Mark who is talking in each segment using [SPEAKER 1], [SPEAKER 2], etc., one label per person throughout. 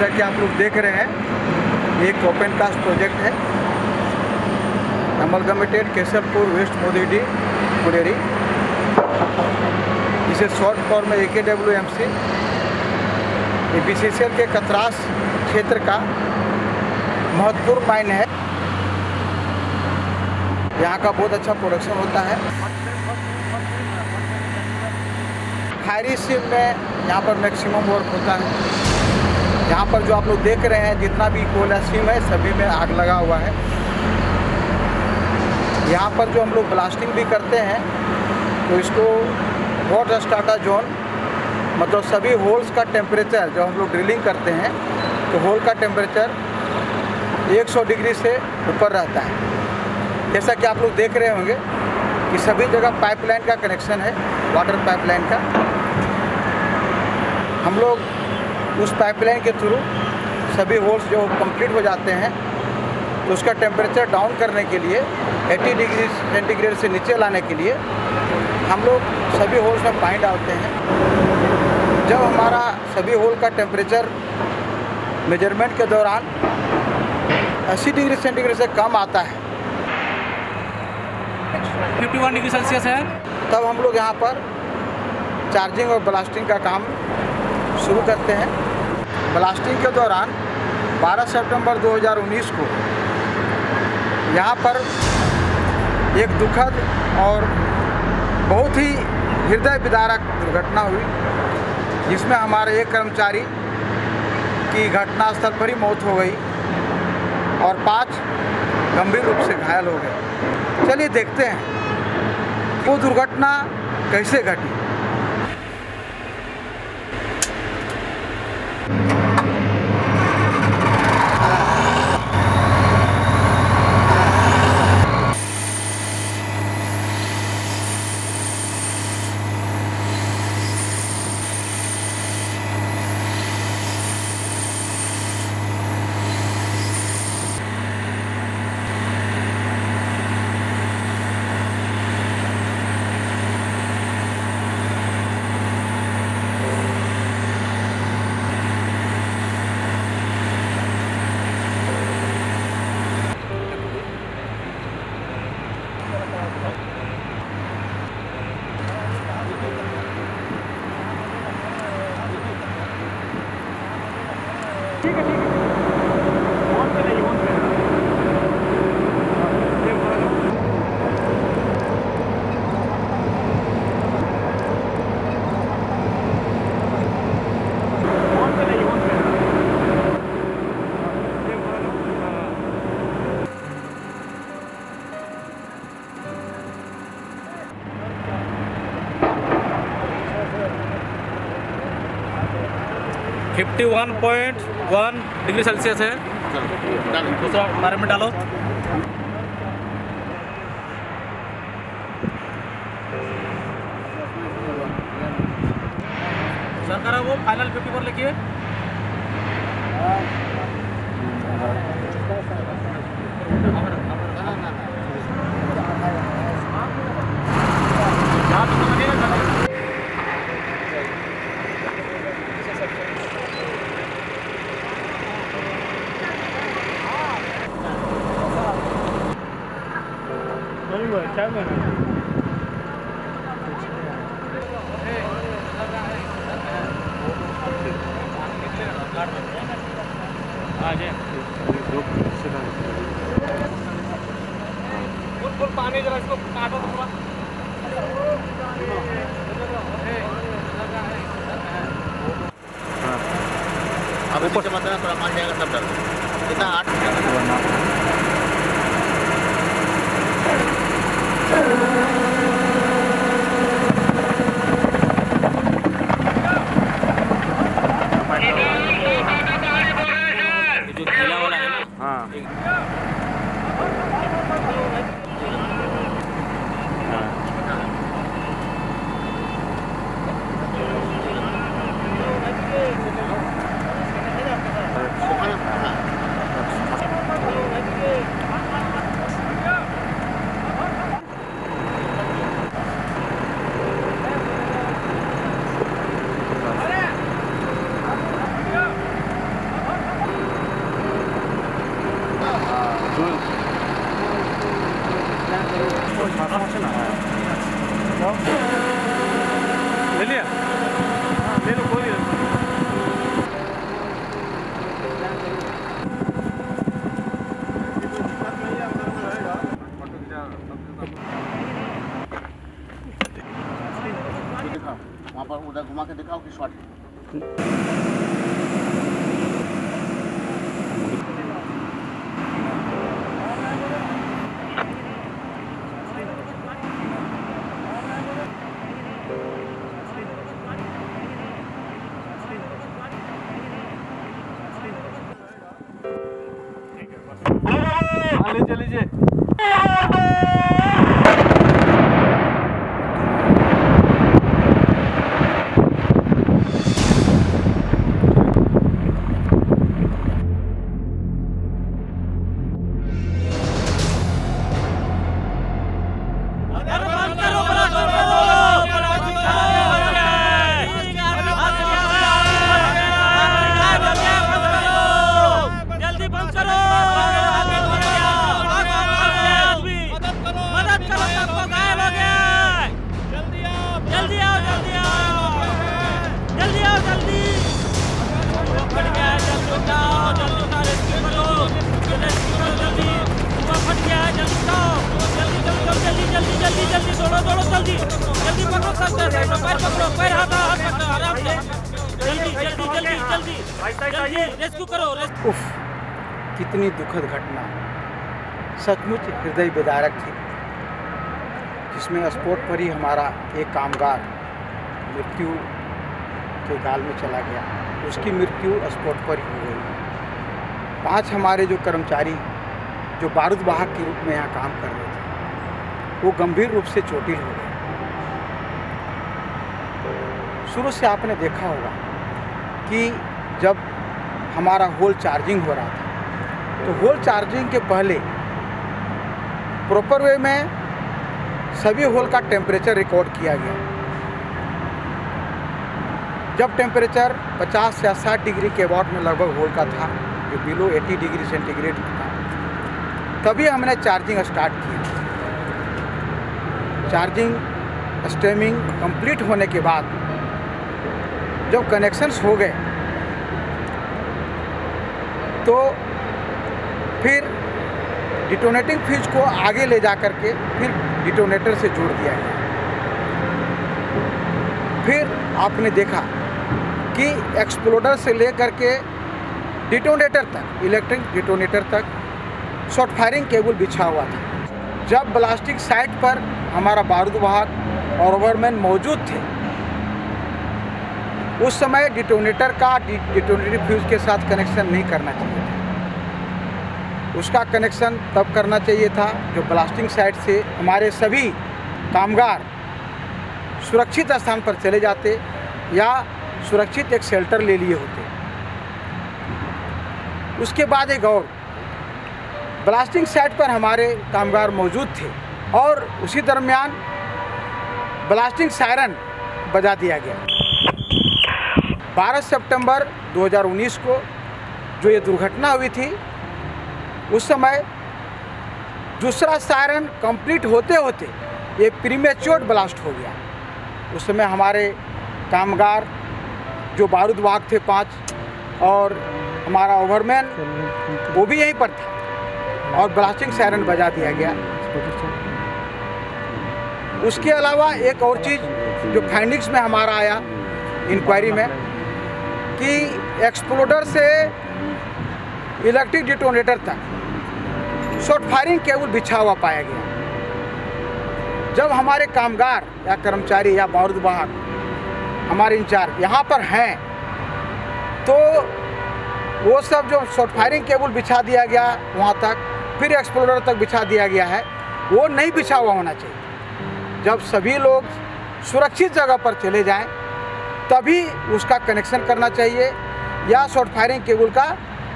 [SPEAKER 1] जैसा कि आप लोग देख रहे हैं, एक ओपन कास्ट प्रोजेक्ट है। अमलगमेटेड केसरपुर, वेस्ट मोदेडी मुडेरी जिसे शॉर्ट फॉर्म में A K W M C C C L के कतरास क्षेत्र का महत्वपूर्ण माइन है। यहाँ का बहुत अच्छा प्रोडक्शन होता है। फायरी सीम में यहाँ पर मैक्सिमम वर्क होता है। यहाँ पर जो आप लोग देख रहे हैं, जितना भी कोयला सीम है, सभी में आग लगा हुआ है। यहाँ पर जो हम लोग ब्लास्टिंग भी करते हैं तो इसको हॉट स्टाटा जोन मतलब सभी होल्स का टेम्परेचर जब हम लोग ड्रिलिंग करते हैं तो होल का टेम्परेचर 100 डिग्री से ऊपर रहता है। जैसा कि आप लोग देख रहे होंगे कि सभी जगह पाइपलाइन का कनेक्शन है वाटर पाइपलाइन का। हम लोग उस पाइपलाइन के थ्रू सभी होल्स जो कंप्लीट हो जाते हैं तो उसका टेम्परेचर डाउन करने के लिए 80 डिग्री सेंटीग्रेड से नीचे लाने के लिए हम लोग सभी होल्स में पानी डालते हैं। जब हमारा सभी होल का टेम्परेचर मेज़रमेंट के दौरान 80 डिग्री सेंटीग्रेड से कम आता है।
[SPEAKER 2] 51 डिग्री सेल्सियस है।
[SPEAKER 1] तब हम लोग यहाँ पर चार्जिंग और ब्लास्टिंग का काम शुरू करते हैं। ब्लास्टिंग के दौरान 12 सितंबर 2019 को यहाँ पर एक दुखद और बहुत ही हृदय विदारक दुर्घटना हुई, जिसमें हमारे एक कर्मचारी की घटनास्थल पर ही मौत हो गई और पाँच गंभीर रूप से घायल हो गए। चलिए देखते हैं वो दुर्घटना कैसे घटी।
[SPEAKER 2] Fifty one point one degree Celsius है। दूसरा बारे में डालो। सर करा वो फाइनल फोर लिखिए यहाँ तो समझिएगा सर। फुल फुल पानी जरा इसको काटो थोड़ा
[SPEAKER 3] अब ऊपर से बताना थोड़ा मान जाएगा सब डर कितना? आठ
[SPEAKER 2] ये जो गीला वाला है
[SPEAKER 3] पर उधर घुमा के दिखाओ कि
[SPEAKER 2] लीजिए लीजिए
[SPEAKER 4] पकड़ो सब पैर पकड़ो पैर हाथ हाथ पकड़ो आराम से जल्दी जल्दी जल्दी जल्दी जल्दी रेस्क्यू करो
[SPEAKER 1] उफ कितनी दुखद घटना सचमुच हृदय विदारक थी जिसमें स्पोर्ट पर ही हमारा एक कामगार मृत्यु के गाल में चला गया उसकी मृत्यु स्पोर्ट पर ही हो गई पाँच हमारे जो कर्मचारी जो बारूद वाहक के रूप में यहाँ काम कर रहे थे वो गंभीर रूप से चोटिल हो गए शुरू से आपने देखा होगा कि जब हमारा होल चार्जिंग हो रहा था तो होल चार्जिंग के पहले प्रॉपर वे में सभी होल का टेम्परेचर रिकॉर्ड किया गया। जब टेम्परेचर 50 या 60 डिग्री के वॉट में लगभग होल का था, जो बिलो 80 डिग्री सेंटीग्रेड था, तभी हमने चार्जिंग स्टार्ट की चार्जिंग स्टेमिंग कंप्लीट होने के बाद जब कनेक्शंस हो गए तो फिर डिटोनेटिंग फ्यूज को आगे ले जा कर के फिर डिटोनेटर से जोड़ दिया गया। फिर आपने देखा कि एक्सप्लोडर से ले कर के डिटोनेटर तक इलेक्ट्रिक डिटोनेटर तक शॉर्ट फायरिंग केबल बिछा हुआ था। जब ब्लास्टिक साइट पर हमारा बारूद वाहक और ओवरमैन मौजूद थे उस समय डिटोनेटर का डिटोनेटिव फ्यूज के साथ कनेक्शन नहीं करना चाहिए था। उसका कनेक्शन तब करना चाहिए था जो ब्लास्टिंग साइट से हमारे सभी कामगार सुरक्षित स्थान पर चले जाते या सुरक्षित एक शेल्टर ले लिए होते। उसके बाद एक और ब्लास्टिंग साइट पर हमारे कामगार मौजूद थे और उसी दरमियान ब्लास्टिंग सायरन बजा दिया गया। 12 सितंबर 2019 को जो ये दुर्घटना हुई थी, उस समय दूसरा सायरन कंप्लीट होते होते ये प्रीमेच्योर ब्लास्ट हो गया। उस समय हमारे कामगार जो बारूद वाहक थे पाँच और हमारा ओवरमैन, वो भी यहीं पर था और ब्लास्टिंग सायरन बजा दिया गया। उसके अलावा एक और चीज़ जो फाइंडिंग्स में हमारा आया इंक्वायरी में कि एक्सप्लोडर से इलेक्ट्रिक डिटोनेटर तक शॉर्ट फायरिंग केबल बिछा हुआ पाया गया। जब हमारे कामगार या कर्मचारी या बारूद वाहक हमारे इंचार्ज यहाँ पर हैं तो वो सब जो शॉर्ट फायरिंग केबल बिछा दिया गया वहाँ तक, फिर एक्सप्लोडर तक बिछा दिया गया है, वो नहीं बिछा हुआ होना चाहिए। जब सभी लोग सुरक्षित जगह पर चले जाएँ तभी उसका कनेक्शन करना चाहिए या शॉर्ट फायरिंग केबल का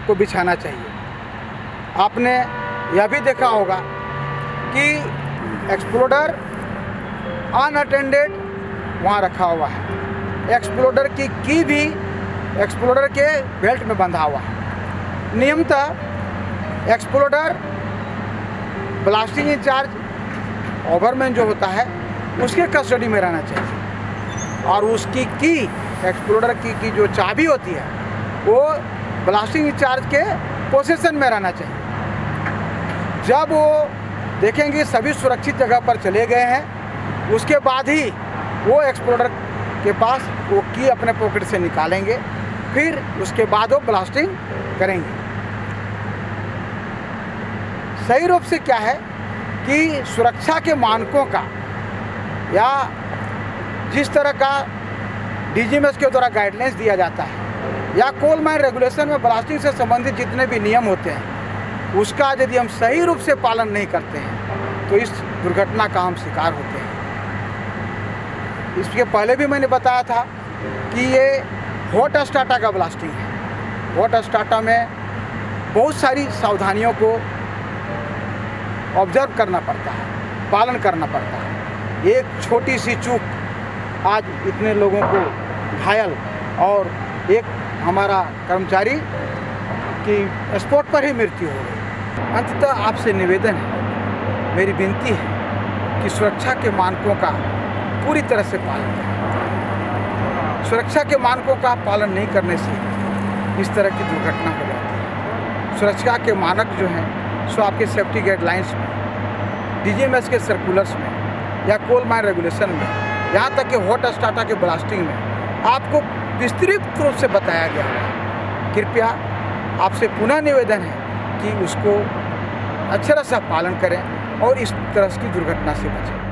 [SPEAKER 1] को बिछाना चाहिए। आपने यह भी देखा होगा कि एक्सप्लोडर अनअटेंडेड वहाँ रखा हुआ है। एक्सप्लोडर की की भी एक्सप्लोडर के बेल्ट में बंधा हुआ है। नियमतः एक्सप्लोडर ब्लास्टिंग इंचार्ज ओवरमैन जो होता है, उसके कस्टडी में रहना चाहिए। और उसकी की एक्सप्लोडर की की जो चाबी होती है, वो ब्लास्टिंग इंचार्ज के पोजीशन में रहना चाहिए। जब वो देखेंगे सभी सुरक्षित जगह पर चले गए हैं, उसके बाद ही वो एक्सप्लोडर के पास वो की अपने पॉकेट से निकालेंगे, फिर उसके बाद वो ब्लास्टिंग करेंगे। सही रूप से क्या है कि सुरक्षा के मानकों का या जिस तरह का डीजीएमएस के द्वारा गाइडलाइंस दिया जाता है, या कोल माइन रेगुलेशन में ब्लास्टिंग से संबंधित जितने भी नियम होते हैं, उसका यदि हम सही रूप से पालन नहीं करते हैं तो इस दुर्घटना का हम शिकार होते हैं। इसके पहले भी मैंने बताया था कि ये हॉट स्टाटा का ब्लास्टिंग है। हॉट स्टाटा में बहुत सारी सावधानियों को ऑब्ज़र्व करना पड़ता है, पालन करना पड़ता है। एक छोटी सी चूक आज इतने लोगों को घायल और एक हमारा कर्मचारी की स्पॉट पर ही मृत्यु हो गई। अंततः आपसे निवेदन है, मेरी विनती है कि सुरक्षा के मानकों का पूरी तरह से पालन करें। सुरक्षा के मानकों का पालन नहीं करने से इस तरह की दुर्घटना हो जाती है। सुरक्षा के मानक जो हैं, सो आपके सेफ्टी गाइडलाइंस में डीजीएमएस के सर्कुलर्स में या कोल माइन रेगुलेशन में यहाँ तक कि हॉट स्टाटा के ब्लास्टिंग में। आपको विस्तृत रूप से बताया गया है। कृपया आपसे पुनः निवेदन है कि उसको अच्छे से पालन करें और इस तरह की दुर्घटना से बचें।